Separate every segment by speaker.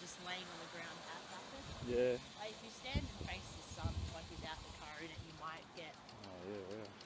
Speaker 1: just laying on the ground.
Speaker 2: Yeah.
Speaker 1: Like if you stand and face the sun, like without the car in it, you might get. Oh
Speaker 2: yeah, yeah.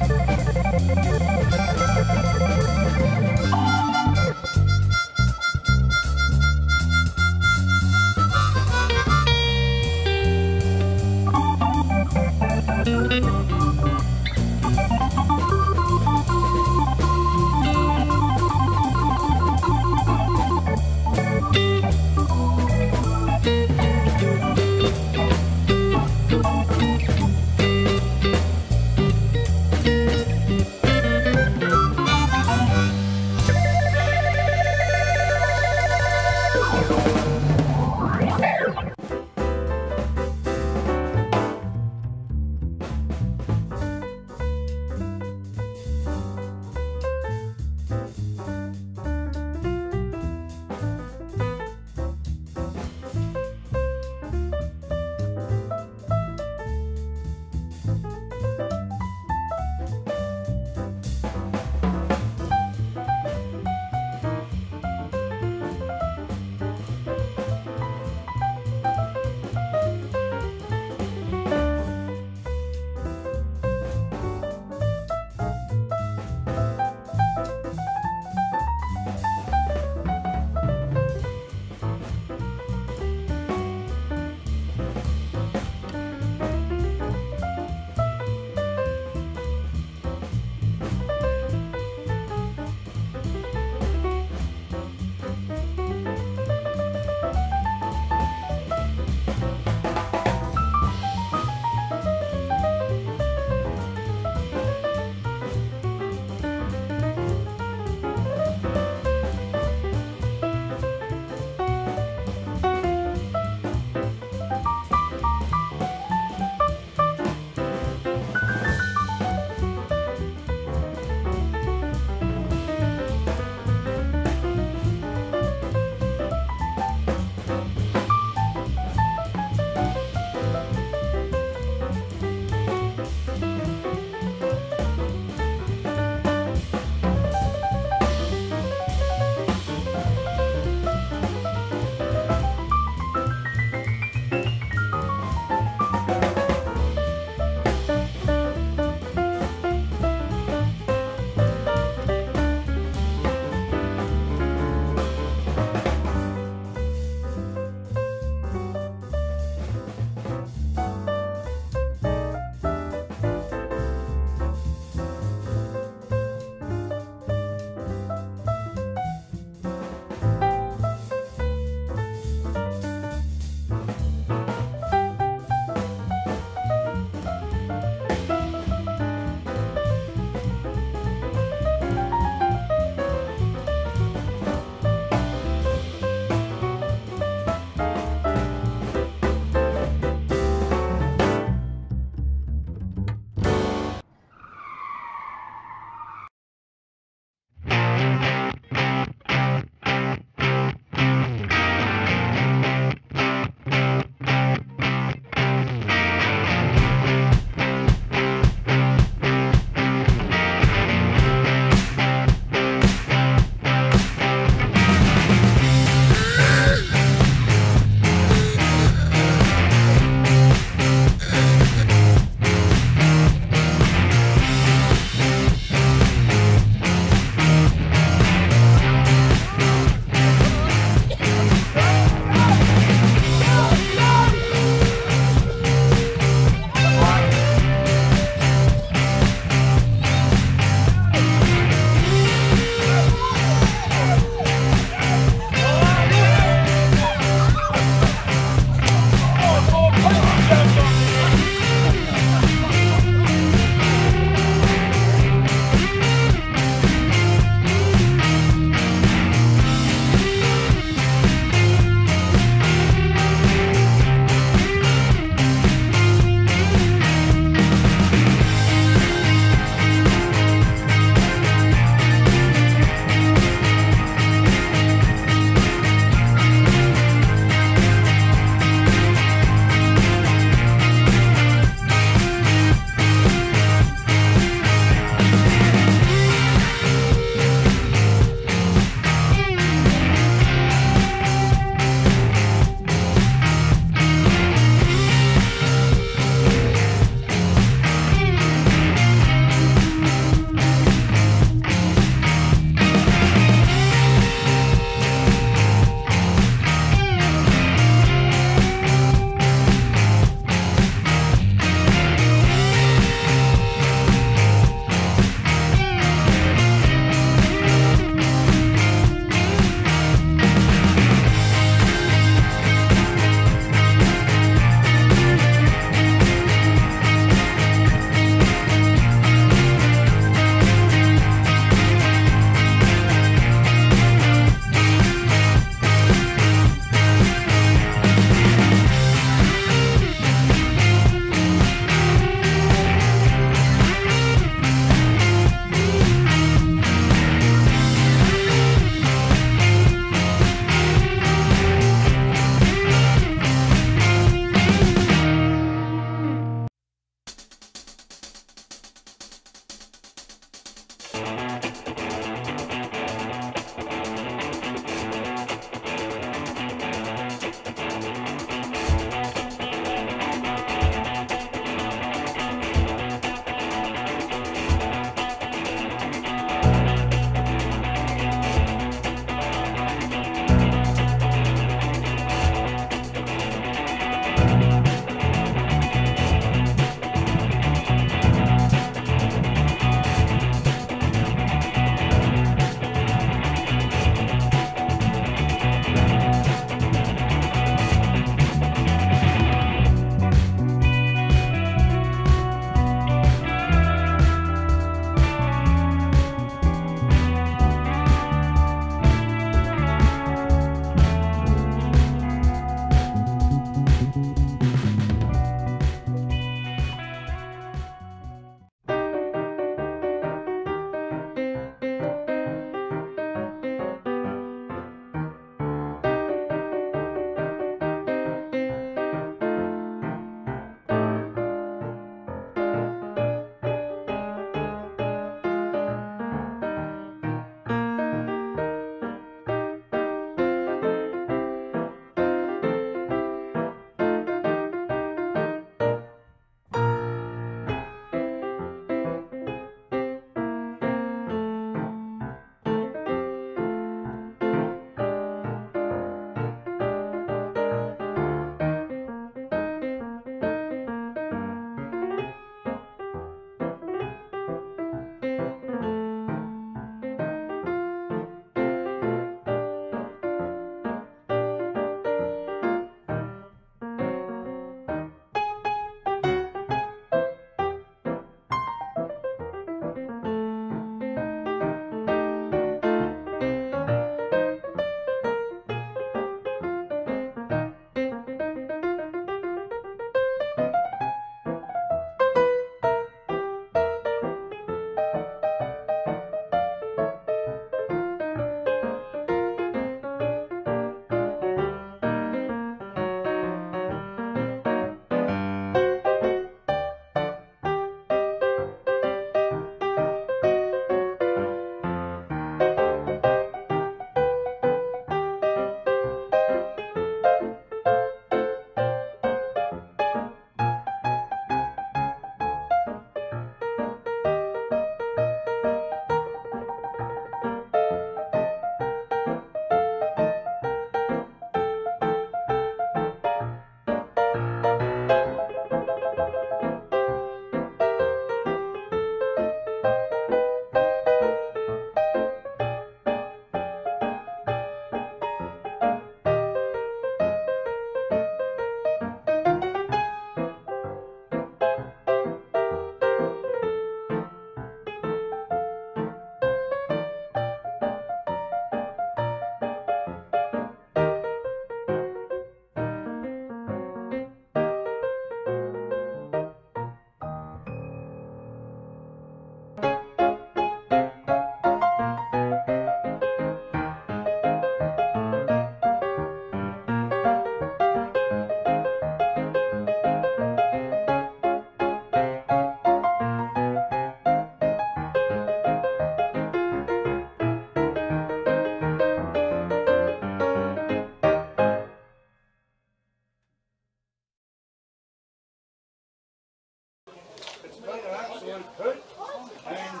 Speaker 3: And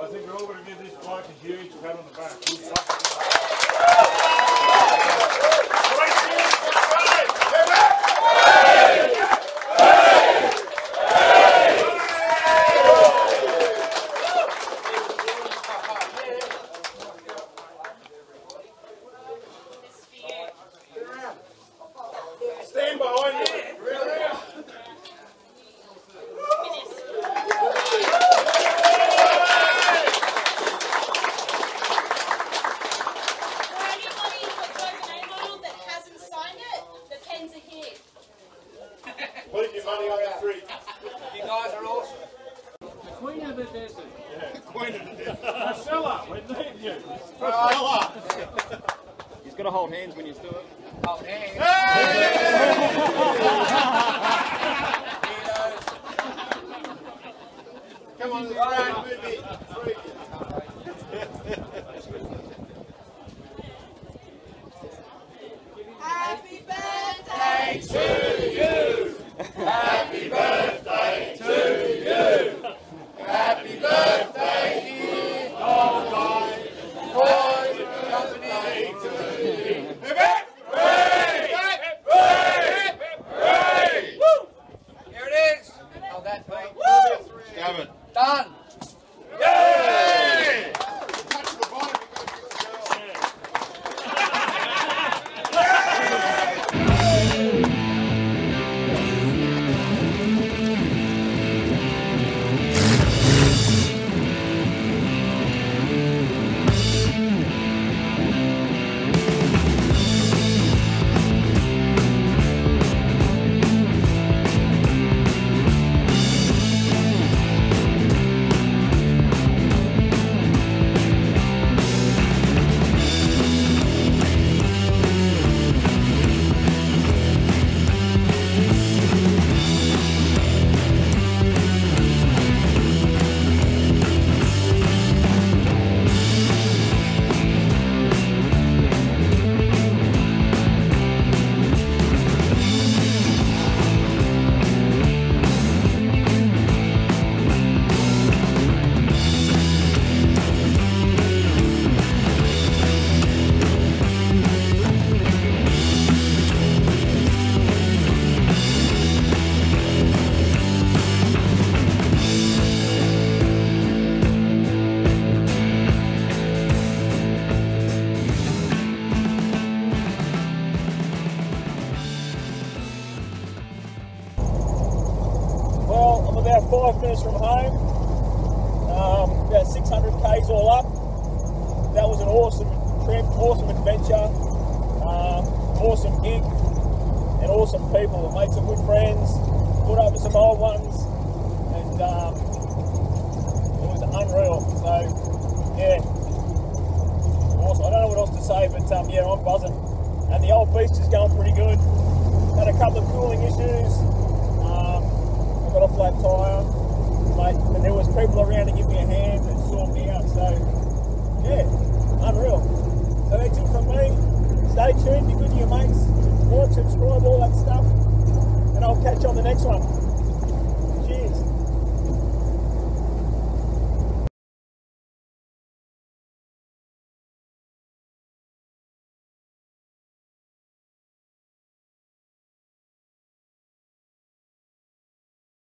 Speaker 3: I think we're all going to give this bike a huge pat on the back. money on the three. You guys are awesome. The Queen of the Desert. Yeah,
Speaker 2: Queen of the Desert.
Speaker 3: Priscilla, we need you.
Speaker 2: Marcella. He's going to hold hands when you do it. Hold hands.
Speaker 3: Hey!
Speaker 2: Come on, the grand movie.
Speaker 4: but um, yeah, I'm buzzing. And the old beast is going pretty good. Had a couple of cooling issues. Um, I got a flat tyre, mate, and there was people around to give me a hand and sort me out. So yeah, unreal. So that's it from me. Stay tuned, be good to your mates, like, subscribe, all that stuff, and I'll catch you on the next one.